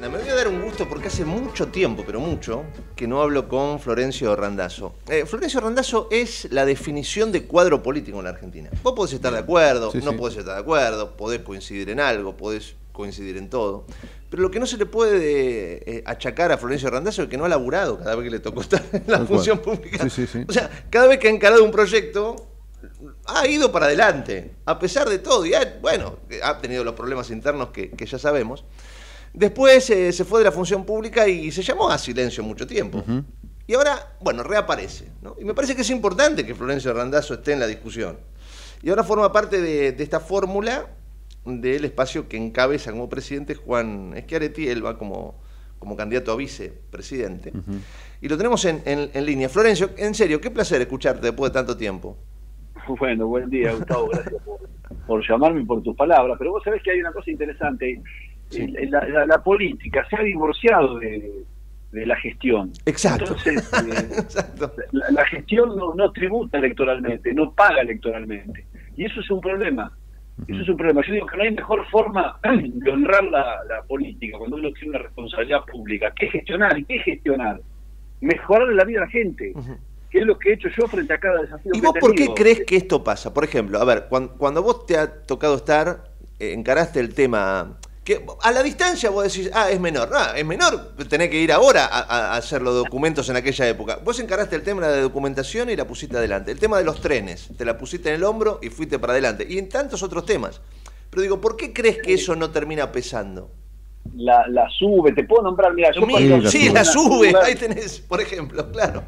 Me voy a dar un gusto porque hace mucho tiempo, pero mucho, que no hablo con Florencio Randazzo. Eh, Florencio Randazzo es la definición de cuadro político en la Argentina. Vos podés estar de acuerdo, Sí, no sí. podés estar de acuerdo, podés coincidir en algo, podés coincidir en todo. Pero lo que no se le puede eh, achacar a Florencio Randazzo es que no ha laburado cada vez que le tocó estar en la Tal cual. función pública. Sí, sí, sí. O sea, cada vez que ha encarado un proyecto, ha ido para adelante, a pesar de todo. Y ha, bueno, ha tenido los problemas internos que, que ya sabemos. Después eh, se fue de la función pública y se llamó a silencio mucho tiempo. Y ahora, bueno, reaparece. ¿no? Y me parece que es importante que Florencio Randazzo esté en la discusión. Y ahora forma parte de, de esta fórmula del espacio que encabeza como presidente Juan Schiaretti. Él va como, como candidato a vicepresidente. Y lo tenemos en, en- en línea. Florencio, en serio, qué placer escucharte después de tanto tiempo. Bueno, buen día, Gustavo. Gracias por, por llamarme y por tus palabras. Pero vos sabés que hay una cosa interesante. Sí. Eh, La, la- la política se ha divorciado de, de la gestión. Exacto. Entonces, eh, Exacto. la, la gestión no, no tributa electoralmente, no paga electoralmente. Y eso es un problema. Eso es un problema. Yo digo que no hay mejor forma de honrar la, la política cuando uno tiene una responsabilidad pública. ¿Qué gestionar? ¿Y qué gestionar? Mejorarle la vida a la gente. Ujú. Que es lo que he hecho yo frente a cada desafío ¿Y que vos he por qué crees que esto pasa? Por ejemplo, a ver, cuan- cuando, vos te ha tocado estar, eh, encaraste el tema, que a la distancia vos decís, ah, es menor. Ah, es menor, tenés que ir ahora a, a hacer los documentos en aquella época. Vos encaraste el tema de la documentación y la pusiste adelante. El tema de los trenes, te la pusiste en el hombro y fuiste para adelante. Y en tantos otros temas. Pero digo, ¿por qué crees que eso no termina pesando? la, la sube, te puedo nombrar, mira, yo sí, la sube, ahí tenés, por ejemplo, claro.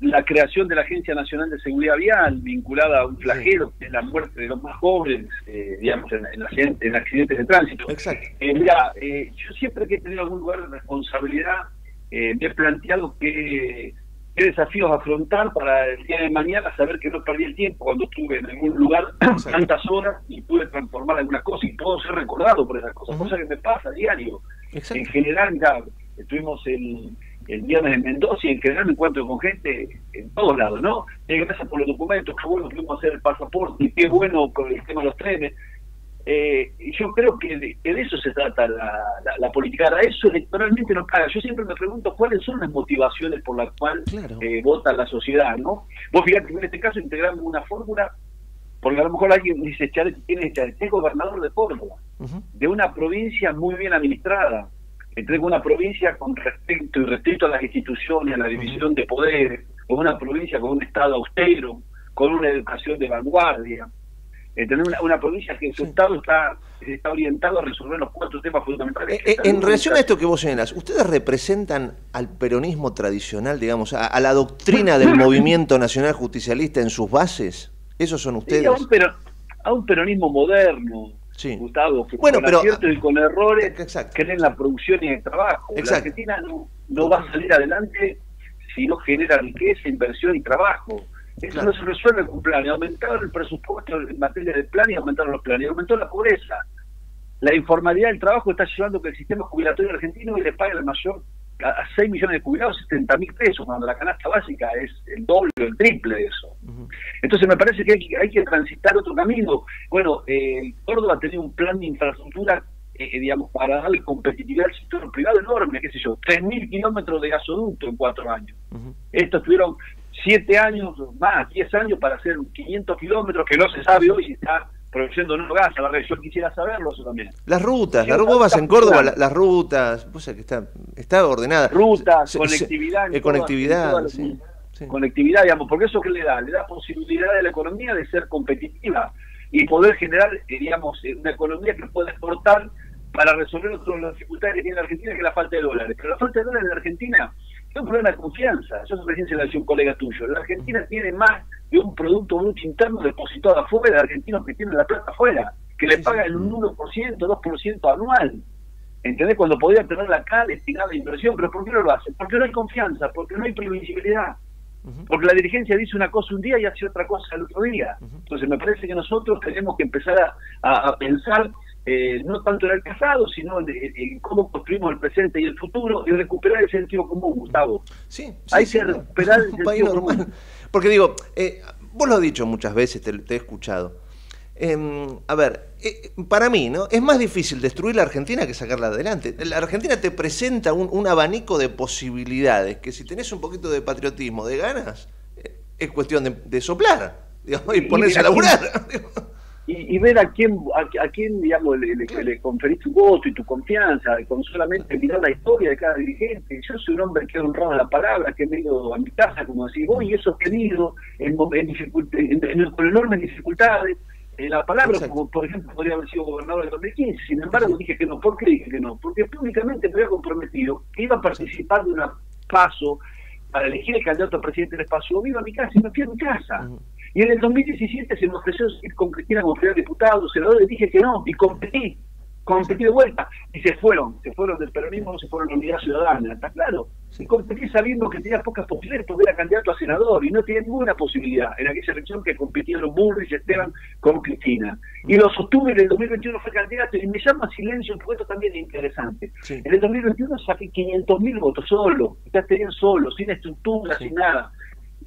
La creación de la Agencia Nacional de Seguridad Vial, vinculada a un flagelo, que es la muerte de los más jóvenes, eh, digamos, en, en accidentes, en accidentes de tránsito. Exacto. Eh, mira, eh, yo siempre que he tenido algún lugar de responsabilidad, eh, me he planteado qué, qué desafíos afrontar para el día de mañana saber que no perdí el tiempo cuando estuve en algún lugar Exacto. tantas horas y pude transformar algunas cosas y puedo ser recordado por esas cosas, Ujú. cosa que me pasa a diario. Exacto. En general, ya estuvimos el, el viernes en Mendoza y en general me encuentro con gente en todos lados, ¿no? Eh, gracias por los documentos, qué bueno que pudimos hacer el pasaporte y qué bueno con el tema de los trenes. Eh, yo creo que de, que de eso se trata la, la, la política. Ahora, eso electoralmente no paga. Yo siempre me pregunto cuáles son las motivaciones por las cuales Claro. eh, vota la sociedad, ¿no? Vos fíjate que en este caso integramos una fórmula, porque a lo mejor alguien dice, Chávez, ¿quién es gobernador de Córdoba de una provincia muy bien administrada. Entrega una provincia con respecto y respecto a las instituciones, a la división de poderes, con una provincia con un Estado austero, con una educación de vanguardia. Eh, tener una, una provincia que en su Sí. Estado está, está orientado a resolver los cuatro temas fundamentales. Eh, eh, en relación a esto que vos señalás, ¿ustedes representan al peronismo tradicional, digamos, a, a la doctrina del movimiento nacional justicialista en sus bases? ¿Esos son Sí, ustedes? a, un pero- a un peronismo moderno, Sí. Gustavo, que Bueno, con pero- aciertos y con errores Exacto. creen en la producción y el trabajo. Exacto. La Argentina no, no va a salir adelante si no genera riqueza, inversión y trabajo. Eso Claro. no se resuelve con planes. Aumentaron el presupuesto en materia de planes y aumentaron los planes. Aumentó la pobreza. La informalidad del trabajo está llevando que el sistema jubilatorio argentino le pague el mayor a, a 6 millones de jubilados 70 mil pesos, cuando la canasta básica es el doble o el triple de eso. Entonces me parece que hay, que- hay que transitar otro camino. Bueno, eh, Córdoba ha tenido un plan de infraestructura, eh, eh, digamos, para darle competitividad al sector privado enorme, qué sé yo, 3.000 kilómetros de gasoducto en cuatro años. Estos tuvieron siete años más, 10 años para hacer 500 kilómetros, que no se sabe hoy si está produciendo no gas a la red. Yo quisiera saberlo eso también. Las rutas, las vos vas en Córdoba, la- las rutas, vos que está, está ordenada. Rutas, conectividad. eh, en conectividad, todas las- sí, sí. conectividad, digamos, porque eso que le da, le da posibilidad a la economía de ser competitiva y poder generar, eh, digamos, eh, una economía que pueda exportar para resolver otras dificultades que tiene la Argentina, que es la falta de dólares. Pero la falta de dólares en la Argentina es un problema de confianza. Yo recién se lo decía un colega tuyo. La Argentina tiene más de un Producto Bruto Interno depositado afuera de argentinos que tienen la plata afuera, que le pagan un 1%, 2% anual. ¿Entendés? Cuando podía tenerla acá destinada a inversión, pero ¿por qué no lo hacen? Porque no hay confianza, porque no hay previsibilidad. Porque la dirigencia dice una cosa un día y hace otra cosa el otro día. Entonces me parece que nosotros tenemos que empezar a, a- a pensar eh, no tanto en el pasado, sino en, cómo construimos el presente y el futuro y recuperar el sentido común, Gustavo. Sí, sí, Hay sí, que no. recuperar el sentido común. Porque digo, eh, vos lo has dicho muchas veces, te, te he escuchado. Em, a ver, eh, para mí, ¿no? Es más difícil destruir la Argentina que sacarla adelante. La Argentina te presenta un, abanico de posibilidades que si tenés un poquito de patriotismo, de ganas, eh, es cuestión de, soplar y ponerse a laburar. y, ver a quién, a, quién digamos, le, le, conferís tu voto y tu confianza, con solamente mirar la historia de cada dirigente. Yo soy un hombre que ha honrado la palabra, que he venido a mi casa, como decir, voy y eso he tenido en, en, con enormes dificultades. En la palabra, como por ejemplo podría haber sido gobernador del 2015, sin embargo dije que no. ¿Por qué dije que no? Porque públicamente me había comprometido que iba a participar de un paso para elegir el candidato a presidente del espacio. Iba a mi casa y me fui a mi casa. Y en el 2017 se me ofreció ir con Cristina como primer diputado, senador, y dije que no, y competí, competí de vuelta, y se fueron, se fueron del peronismo, se fueron a la unidad ciudadana, ¿está claro? Y competí sabiendo que tenía pocas posibilidades porque era candidato a senador, y no tenía ninguna posibilidad en aquella elección que compitieron Burris y Esteban con Cristina. Y lo sostuve en el 2021 fue candidato, y me llama silencio, porque esto también es interesante. En el 2021 saqué 500 mil votos solo, ya tenían solo, sin estructura, sin nada.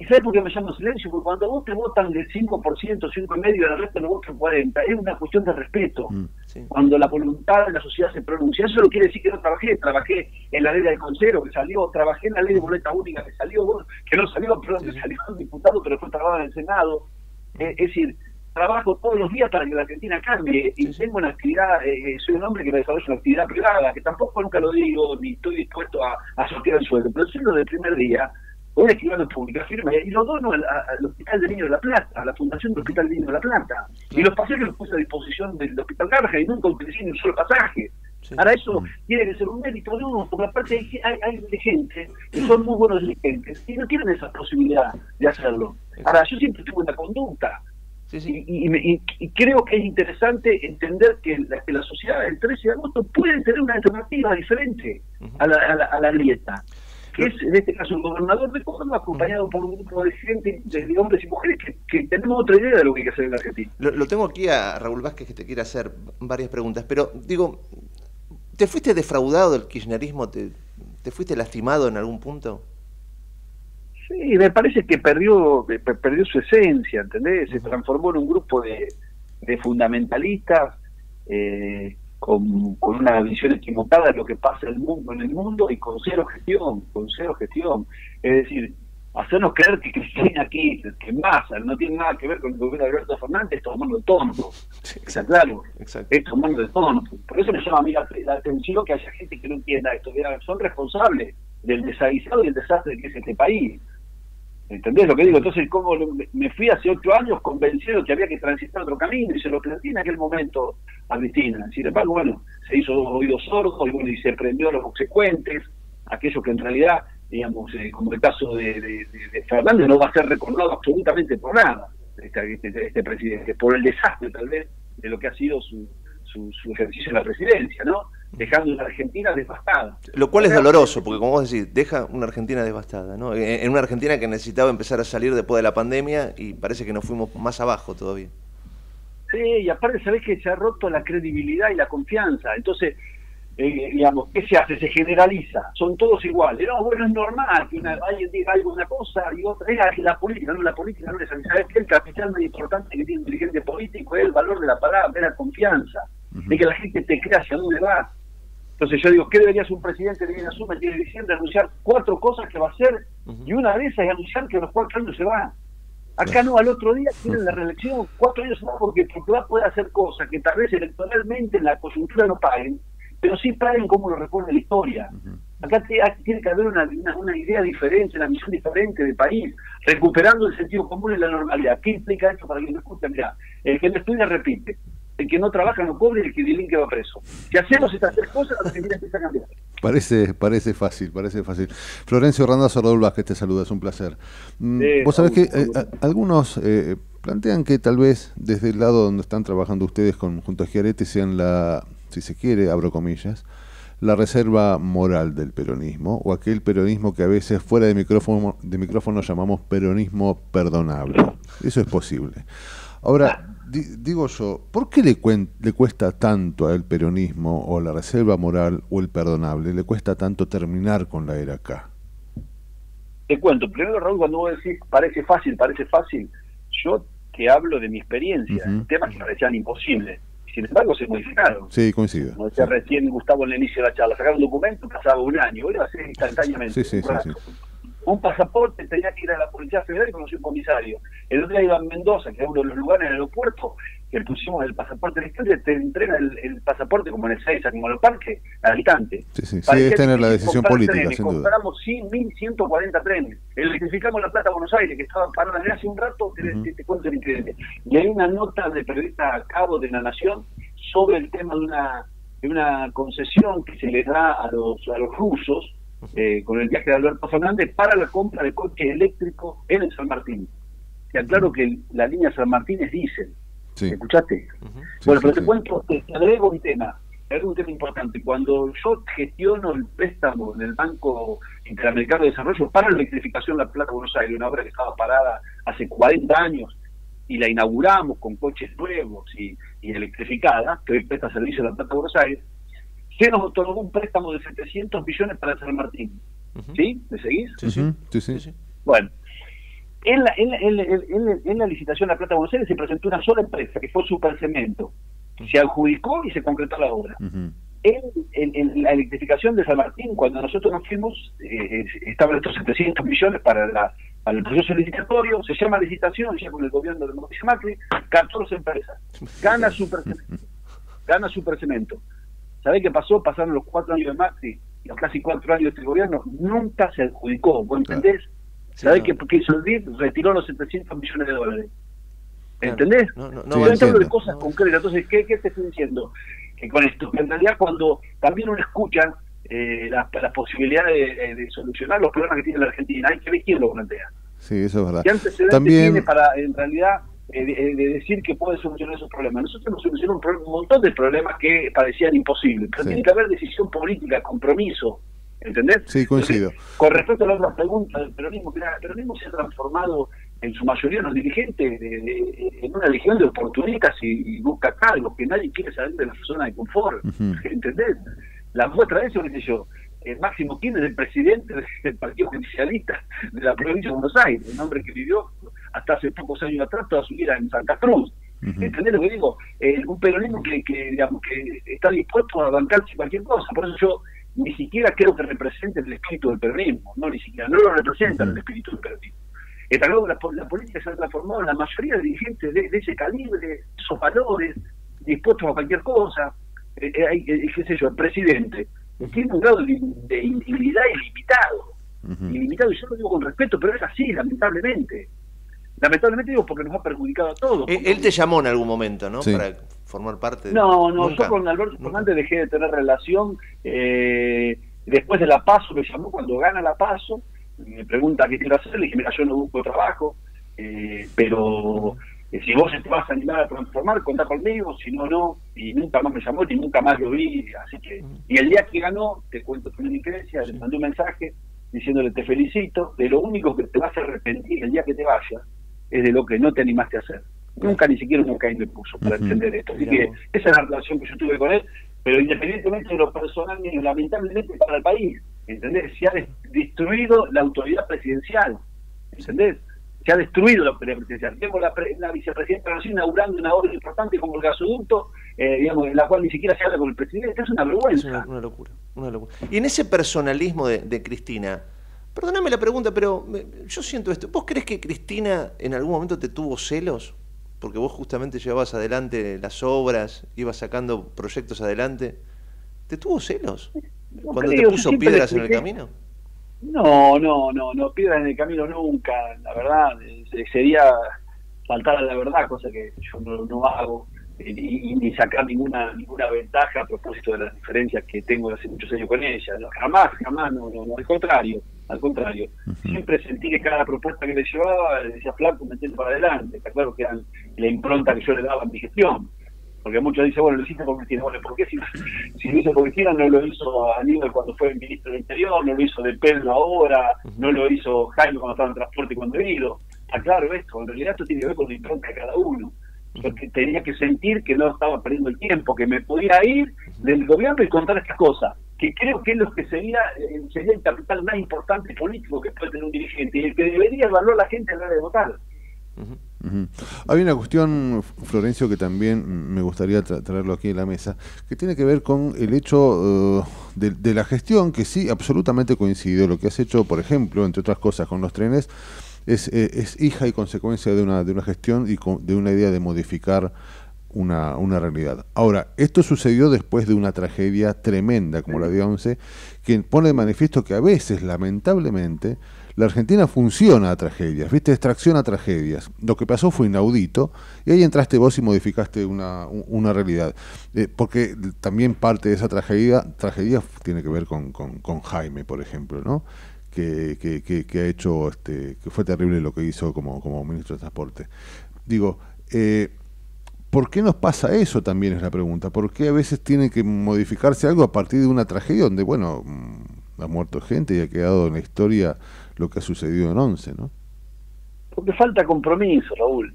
¿Y sabes por qué me llamo silencio? Porque cuando vos te votan del 5%, 5,5% y el resto lo votan 40%, es una cuestión de respeto. Mm, cuando la voluntad de la sociedad se pronuncia, eso no quiere decir que no trabajé, trabajé en la ley del consejero que salió, trabajé en la ley de boleta única que salió, que no salió, perdón, que salió un diputado, pero fue trabajado en el Senado. es decir, trabajo todos los días para que la Argentina cambie. Y tengo una actividad, eh, soy un hombre que me desarrolla una actividad privada, que tampoco nunca lo digo, ni estoy dispuesto a, a sortear el sueldo, pero soy lo del primer día Voy escribiendo pública firme y lo dono al, Hospital del Niño de la Plata, a la Fundación del Hospital del Niño de la Plata. Y los pasajes los puse a disposición del Hospital Garja y nunca utilicé ni un solo pasaje. Ahora eso mm. tiene que ser un mérito de uno, porque aparte hay, hay, hay dirigentes que son muy buenos dirigentes y no tienen esa posibilidad de hacerlo. Ahora, yo siempre tuve una conducta. Y, creo que es interesante entender que la, que la sociedad del 13 de agosto puede tener una alternativa diferente a la, a la, a la grieta que es en este caso el gobernador de Córdoba, acompañado por un grupo de gente, de hombres y mujeres, que, tenemos otra idea de lo que hay que hacer en la Argentina. Lo, tengo aquí a Raúl Vázquez que te quiere hacer varias preguntas, pero digo, ¿te fuiste defraudado del kirchnerismo? ¿Te, te fuiste lastimado en algún punto? Sí, me parece que perdió, perdió su esencia, ¿entendés? Se transformó en un grupo de, de fundamentalistas eh, con, una visión equivocada de lo que pasa en el mundo, en el mundo y con cero gestión, con cero gestión. Es decir, hacernos creer que Cristina aquí, que Massa, no tiene nada que ver con el gobierno de Alberto Fernández, tomando el tono. Está claro, es tomando el tono. Por eso me llama a mí la, atención que haya gente que no entienda esto. Son responsables del desaguisado y el desastre que es este país. ¿Entendés lo que digo? Entonces, como me fui hace ocho años convencido que había que transitar otro camino y se lo planteé en aquel momento a Cristina. Sin embargo, bueno, se hizo oídos sordos y, bueno, y se prendió a los consecuentes, aquello que en realidad, digamos, eh, como el caso de, Fernández, no va a ser recordado absolutamente por nada, este, este, este, presidente, por el desastre tal vez de lo que ha sido su, su, su ejercicio en la presidencia, ¿no? Dejando una Argentina devastada. Lo cual es doloroso, porque como vos decís, deja una Argentina devastada, ¿no? En una Argentina que necesitaba empezar a salir después de la pandemia y parece que nos fuimos más abajo todavía. Sí, y aparte sabés que se ha roto la credibilidad y la confianza, entonces, eh, digamos, ¿qué se hace? Se generaliza, son todos iguales. No, bueno, es normal que alguien diga algo una cosa y otra, es la política, no la política no es ¿sabes qué? El capital más importante que tiene un dirigente político es el valor de la palabra, de la confianza, de que la gente te crea hacia dónde vas entonces yo digo, ¿qué debería ser un presidente que viene a asumir? Tiene diciendo anunciar cuatro cosas que va a hacer y una de esas es anunciar que los cuatro años se va. Acá no, al otro día tienen la reelección, cuatro años se va porque, porque va a poder hacer cosas que tal vez electoralmente en la coyuntura no paguen, pero sí paguen como lo responde la historia. Acá tiene que haber una, una, idea diferente, una misión diferente de país, recuperando el sentido común y la normalidad. ¿Qué implica esto para quien no escucha? Mira, el que no estudia repite, el que no trabaja no cobre y el que delinque va preso. Si hacemos estas tres cosas, la Argentina empieza a cambiar. Parece, parece fácil, parece fácil. Florencio Randazzo Rodolfo que te saluda, es un placer. Mm, vos sabés que eh, algunos eh, plantean que tal vez desde el lado donde están trabajando ustedes con junto a Giarete sean la, si se quiere, abro comillas, la reserva moral del peronismo o aquel peronismo que a veces fuera de micrófono, de micrófono llamamos peronismo perdonable. Eso es posible. Ahora, digo yo, ¿por qué le, le cuesta tanto al peronismo o la reserva moral o el perdonable, le cuesta tanto terminar con la era acá? Te cuento, primero Raúl, cuando vos decís parece fácil, parece fácil, yo que hablo de mi experiencia, temas que parecían imposibles. Sin embargo, se modificaron. Sí, coincido. Como decía recién Gustavo en el inicio de la charla, sacar un documento pasaba un año, hoy lo hacer instantáneamente. Sí, sí, sí, un pasaporte tenía que ir a la Policía Federal y conocer un comisario. El otro día iba a Mendoza, que es uno de los lugares en el aeropuerto, que pusimos el pasaporte instante, te entrega el, pasaporte como en el CESA, como en el parque, al habitante. Sí, sí, sí es tener la decisión política, trenes, sin. Compramos 1.140 trenes, electrificamos la Plata Buenos Aires, que estaba parada hace un rato, te, te, cuento el incidente. Y hay una nota de periodista a cabo de la Nación sobre el tema de una de una concesión que se le da a los, a los rusos eh, con el viaje de Alberto Fernández para la compra de coche eléctrico en el San Martín. Te aclaro que la línea San Martín es diésel. ¿Escuchaste? bueno, pero te cuento, te, agrego un tema, te agrego un tema importante. Cuando yo gestiono el préstamo en el Banco Interamericano de Desarrollo para la electrificación de la Plata Buenos Aires, una obra que estaba parada hace 40 años, y la inauguramos con coches nuevos y, electrificada, que hoy presta servicio a la Plata Buenos Aires, se nos otorgó un préstamo de 700 millones para San Martín. ¿Sí? ¿Me seguís? Sí, sí. sí, Bueno, en la, en, la, licitación de la Plata de Buenos Aires se presentó una sola empresa, que fue Supercemento. Se adjudicó y se concretó la obra. en, la electrificación de San Martín, cuando nosotros nos fuimos, eh, estaban estos 700 millones para, la, para el proceso licitatorio, se llama licitación, ya con el gobierno de Mauricio Macri, 14 empresas. Gana Supercemento. Gana Supercemento. ¿Sabés qué pasó? Pasaron los cuatro años de Macri, los casi cuatro años de este gobierno, nunca se adjudicó, ¿vos entendés? ¿Sabés qué, hizo el BID? Retiró los 700 millones de dólares. ¿Entendés? No, no, no. Sí, de cosas concretas. Entonces, ¿qué, ¿qué te estoy diciendo? Que con esto, que en realidad cuando también uno escucha eh, las, posibilidades de, solucionar los problemas que tiene la Argentina, hay que ver quién lo plantea. Sí, eso es verdad. ¿Qué antecedentes también... tiene para, en realidad, eh, de, decir que puede solucionar esos problemas. Nosotros hemos solucionado un, montón de problemas que parecían imposibles, pero tiene que haber decisión política, compromiso, ¿entendés? Sí, coincido. con respecto a la otra pregunta del peronismo, el peronismo se ha transformado en su mayoría los dirigentes en una legión de oportunistas y, busca cargos, que nadie quiere salir de la zona de confort, ¿entendés? La otra vez, qué sé yo, el Máximo Kirchner es el presidente del Partido Judicialista de la provincia de Buenos Aires, un hombre que vivió hasta hace pocos años atrás toda su vida en Santa Cruz. ¿Entendés lo que digo? Eh, un peronismo que, que, digamos, que está dispuesto a bancarse cualquier cosa. Por eso yo ni siquiera creo que represente el espíritu del peronismo, no, ni siquiera, no lo representa el espíritu del peronismo. Está claro la, la, política se ha transformado en la mayoría de dirigentes de, ese calibre, esos valores, dispuestos a cualquier cosa. Eh, eh, eh qué sé yo, el presidente tiene un grado de, de ilimitado. Ilimitado, y yo lo digo con respeto, pero es así, lamentablemente. Lamentablemente digo porque nos ha perjudicado a todos. Él, te llamó en algún momento, ¿no? Para formar parte de... No, no, yo con Alberto Fernández dejé de tener relación. Eh, después de la PASO me llamó cuando gana la PASO, me pregunta qué quiero hacer, le dije, mira, yo no busco trabajo, eh, pero eh, si vos te vas a animar a transformar, contá conmigo, si no, no, y nunca más me llamó, y nunca más lo vi, así que... Y el día que ganó, te cuento con mi creencia, le mandé un mensaje diciéndole te felicito, de lo único que te vas a arrepentir el día que te vayas es de lo que no te animaste a hacer. Nunca ni siquiera un caído me puso para entender esto. Así que esa es la relación que yo tuve con él, pero independientemente de lo personal, lamentablemente para el país, ¿entendés? Se ha destruido la autoridad presidencial, ¿entendés? Se ha destruido la autoridad presidencial. Tengo la, la vicepresidenta inaugurando una obra importante como el gasoducto, eh, digamos, en la cual ni siquiera se habla con el presidente. Es una vergüenza. Es una, locura, una locura. Y en ese personalismo de Cristina, Perdóname la pregunta, pero yo siento esto. ¿Vos crees que Cristina en algún momento te tuvo celos? Porque vos justamente llevabas adelante las obras, ibas sacando proyectos adelante. ¿Te tuvo celos? ¿Cuando te puso piedras en el camino? No, no, no, no, piedras en el camino nunca. La verdad, sería faltar a la verdad, cosa que yo no, hago, y, ni sacar ninguna ninguna ventaja a propósito de las diferencias que tengo hace muchos años con ella. jamás, jamás, no, no, no al contrario al contrario. Siempre sentí que cada propuesta que le llevaba, le decía flaco, metete para adelante. Está claro que era la impronta que yo le daba a mi gestión. Porque muchos dicen, bueno, lo hiciste por Cristina. Bueno, ¿por qué si, si lo hizo por Cristina no lo hizo Aníbal cuando fue ministro del Interior, no lo hizo de Pedro ahora, no lo hizo Jaime cuando estaba en transporte y cuando he ido? Está claro esto, en realidad esto tiene que ver con la impronta de cada uno. Porque tenía que sentir que no estaba perdiendo el tiempo, que me podía ir del gobierno y contar estas cosas que creo que es lo que sería, eh, sería el capital más importante político que puede tener un dirigente y el que debería evaluar la gente a la hora de votar. Hay una cuestión, Florencio, que también me gustaría traerlo aquí en la mesa, que tiene que ver con el hecho uh, de, la gestión, que sí, absolutamente coincidió. Lo que has hecho, por ejemplo, entre otras cosas, con los trenes, es, eh, es hija y consecuencia de una, de una gestión y de una idea de modificar una, una, realidad. Ahora, esto sucedió después de una tragedia tremenda como la de Once, que pone de manifiesto que a veces, lamentablemente, la Argentina funciona a tragedias, ¿viste? Extracción a tragedias. Lo que pasó fue inaudito y ahí entraste vos y modificaste una, una realidad. Eh, porque también parte de esa tragedia, tragedia tiene que ver con, con, Jaime, por ejemplo, ¿no? Que, que, que, ha hecho, este, que fue terrible lo que hizo como, como ministro de Transporte. Digo, eh, ¿por qué nos pasa eso también es la pregunta? ¿Por qué a veces tiene que modificarse algo a partir de una tragedia donde, bueno, mm, ha muerto gente y ha quedado en la historia lo que ha sucedido en Once, ¿no? Porque falta compromiso, Raúl.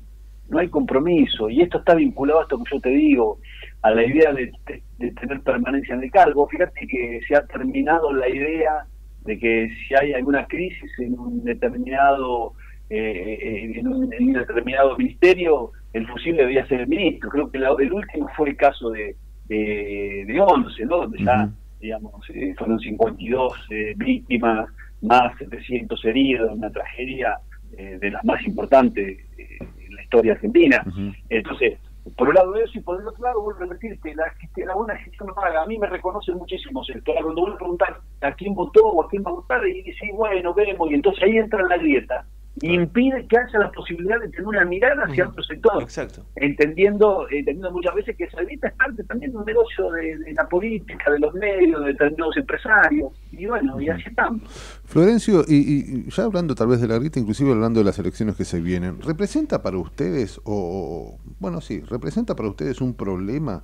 No hay compromiso. Y esto está vinculado a esto que yo te digo, a la idea de, tener permanencia en el cargo. Fíjate que se ha terminado la idea de que si hay alguna crisis en un determinado eh, eh, en, un, determinado ministerio, el fusil debería ser el ministro. Creo que el último fue el caso de, de, Once, ¿no? Donde ya, digamos, eh, fueron 52 víctimas más 700 heridos, una tragedia eh, de las más importantes eh, en la historia argentina. Entonces, por un lado eso y por el otro lado, vuelvo a repetirte, la, la buena gestión paga. A mí me reconocen muchísimo sector. Cuando vuelvo a preguntar a quién votó o a quién va a votar, y dice, bueno, vemos, y entonces ahí entra la grieta impide que haya la posibilidad de tener una mirada hacia otro sector. Exacto. Entendiendo, entendiendo muchas veces que esa grieta es parte también de un negocio de, la política, de los medios, de determinados empresarios. Y bueno, y así estamos. Florencio, y, ya hablando tal vez de la grieta, inclusive hablando de las elecciones que se vienen, ¿representa para ustedes, o bueno, sí, representa para ustedes un problema?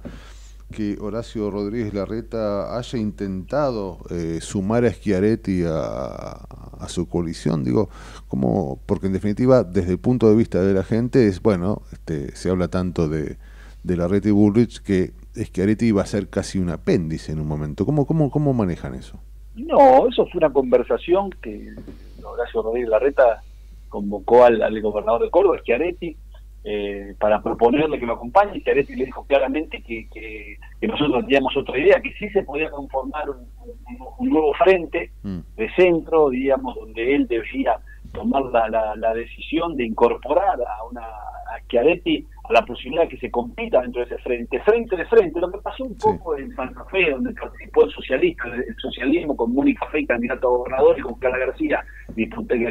Que Horacio Rodríguez Larreta haya intentado eh, sumar a Schiaretti a, su coalición, digo, como porque en definitiva desde el punto de vista de la gente es, bueno, este, se habla tanto de, de Larreta y Bullrich que Schiaretti iba a ser casi un apéndice en un momento. ¿Cómo, cómo, cómo manejan eso? No, eso fue una conversación que Horacio Rodríguez Larreta convocó al, al gobernador de Córdoba, Schiaretti, eh, para proponerle que lo acompañe. Y Teresi le dijo claramente que, que, nosotros teníamos otra idea, que sí se podía conformar un, nuevo frente mm. de centro, digamos, donde él debía tomar la, la, decisión de incorporar a una a Schiaretti a la posibilidad de que se compita dentro de ese frente, frente de frente, lo que pasó un poco en Santa Fe, donde participó el socialista, el socialismo con Mónica Fey, candidato a gobernador, y con Clara García,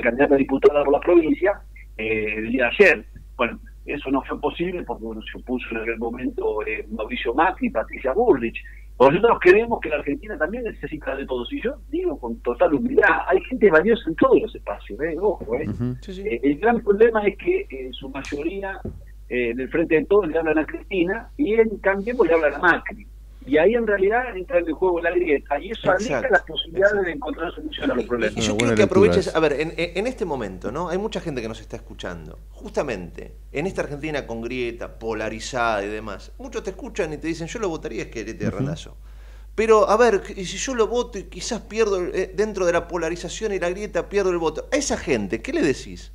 candidata a diputada por la provincia, eh, el día de ayer. Bueno, eso no fue posible porque bueno, se opuso en aquel momento eh, Mauricio Macri y Patricia Burrich. Nosotros creemos que la Argentina también necesita de todos. Y yo digo con total humildad, hay gente valiosa en todos los espacios, ¿eh? ojo. ¿eh? eh el gran problema es que en su mayoría, en el frente de todos le hablan a Cristina y en cambio le hablan a Macri. Y ahí en realidad entra en el juego la grieta y eso aleja las posibilidades de encontrar solución a los problemas. Y yo quiero que aproveches, a ver, en, este momento, ¿no? Hay mucha gente que nos está escuchando. Justamente, en esta Argentina con grieta, polarizada y demás, muchos te escuchan y te dicen, yo lo votaría es que uh -huh. Pero, a ver, si yo lo voto y quizás pierdo, eh, dentro de la polarización y la grieta, pierdo el voto. A esa gente, ¿qué le decís?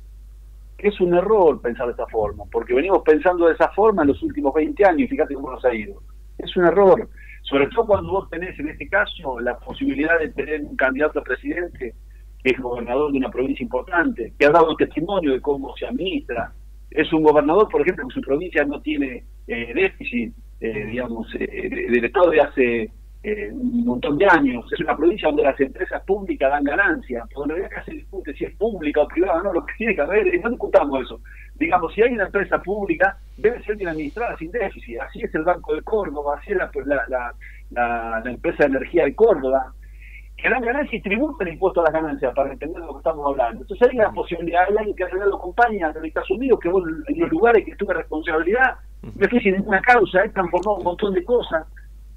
Que es un error pensar de esa forma, porque venimos pensando de esa forma en los últimos 20 años y fíjate cómo nos ha ido es un error. Sobre todo cuando vos tenés en este caso la posibilidad de tener un candidato a presidente que es gobernador de una provincia importante, que ha dado testimonio de cómo se administra. Es un gobernador, por ejemplo, que su provincia no tiene eh, déficit, eh, digamos, eh, del Estado de hace un montón de años. Es una provincia donde las empresas públicas dan ganancias, donde no se discute si es pública o privada, no, lo que tiene que haber, no discutamos eso, digamos, si hay una empresa pública, debe ser bien administrada sin déficit. Así es el Banco de Córdoba, así es la, la, empresa de energía de Córdoba, que dan ganancias y tributan el impuesto a las ganancias, para entender lo que estamos hablando. Entonces hay una posibilidad, hay alguien que lo acompaña en Estados Unidos, que en los lugares que tuve responsabilidad, me fui sin ninguna causa, he transformado un montón de cosas,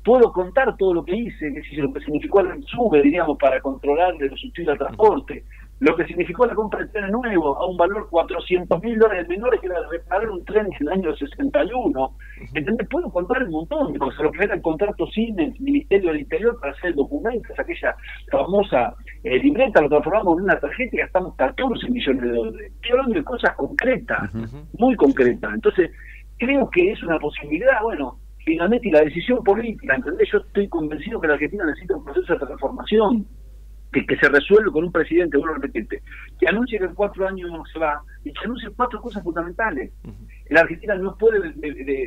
puedo contar todo lo que hice, que lo que significó el sube, diríamos, para controlar los subsidios al transporte, lo que significó la compra de tren nuevo a un valor 400 mil dólares menores que era reparar un tren en el año 61. ¿Entendés? Puedo contar un montón, porque se lo que era el contrato Siemens, Ministerio del Interior, para hacer documentos, aquella famosa eh, libreta lo transformamos en una tarjeta y gastamos 14 millones de dólares. Estoy hablando de cosas concretas, muy concretas. Entonces, creo que es una posibilidad, bueno, y la decisión política, ¿entendés? Yo estoy convencido que la Argentina necesita un proceso de transformación que, que se resuelve con un presidente, vuelvo a repetirte, que anuncie que en cuatro años no se va y que anuncie cuatro cosas fundamentales. La Argentina no puede,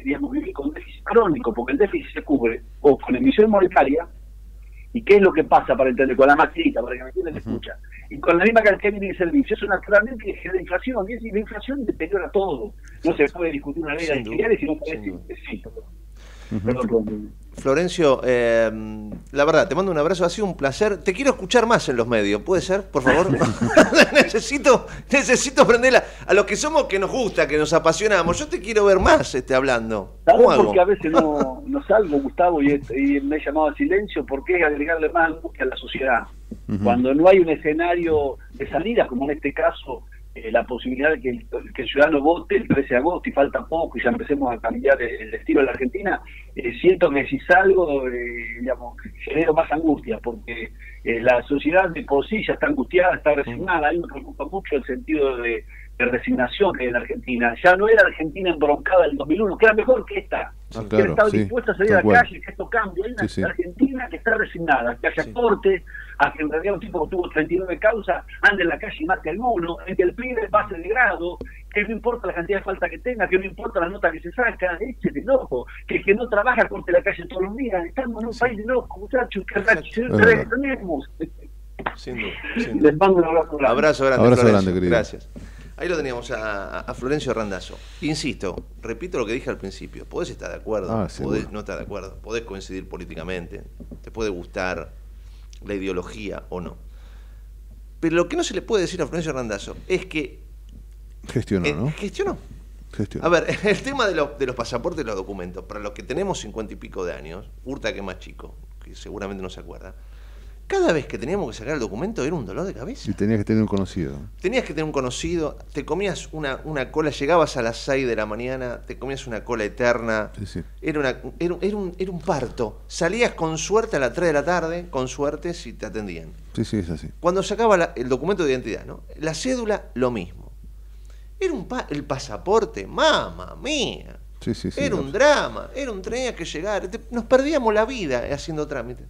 digamos, vivir con déficit crónico, porque el déficit se cubre o con emisión monetaria ¿Y qué es lo que pasa para entender? Con la maquita, para que me entiendan, escucha. Y con la misma cantidad de servicios, es naturalmente que genera inflación. Y la inflación deteriora todo. No se puede discutir una ley de alquileres si no puede decir Florencio, eh, la verdad, te mando un abrazo, ha sido un placer. Te quiero escuchar más en los medios, ¿puede ser? Por favor. necesito, necesito aprenderla. A los que somos que nos gusta, que nos apasionamos, yo te quiero ver más este, hablando. ¿Cómo porque a veces no, no salgo, Gustavo, y, me he llamado a silencio, porque es agregarle más angustia a la sociedad. Cuando no hay un escenario de salida, como en este caso, eh, la posibilidad de que el, ciudadano vote el 13 de agosto y falta poco y ya empecemos a cambiar el, destino de la Argentina, eh, siento que si salgo, eh, digamos, genero más angustia, porque la sociedad de por sí ya está angustiada, está resignada, a mí me preocupa mucho el sentido de, resignación que hay en Argentina. Ya no era Argentina embroncada del 2001, que era mejor que esta. Ah, que estaba dispuesta a salir a la calle, que esto cambie. Hay una Argentina que está resignada, que haya corte, a que en realidad un tipo que tuvo 39 causas ande en la calle y mate al mono, en que el pibe pase de grado, que no importa la cantidad de falta que tenga, que no importa la nota que se saca, eche de loco, que el que no trabaja corte la calle todos los días, estamos en un país de locos, muchachos, que tenemos. Sin duda, Les mando un abrazo grande. Abrazo grande, abrazo grande querido. Gracias. Ahí lo teníamos a, Florencio Randazzo. Insisto, repito lo que dije al principio. Podés estar de acuerdo, ah, podés no estar de acuerdo, podés coincidir políticamente, te puede gustar la ideología o no. Pero lo que no se le puede decir a Florencio Randazzo es que... Gestionó, eh, ¿no? Gestionó. A ver, el tema de, de los pasaportes y los documentos, para los que tenemos cincuenta y pico de años, Urta que es más chico, que seguramente no se acuerda, cada vez que teníamos que sacar el documento era un dolor de cabeza. Y tenías que tener un conocido. Tenías que tener un conocido, te comías una, una cola, llegabas a las 6 de la mañana, te comías una cola eterna. Sí, sí. Era, una, era, un, era un parto. Salías con suerte a las 3 de la tarde, con suerte si te atendían. Sí, sí, es así. Cuando sacaba el documento de identidad, ¿no? La cédula, lo mismo. Era un el pasaporte, mamá mía. Sí, sí, sí, era un drama, era un tenía que llegar. Nos perdíamos la vida haciendo trámites.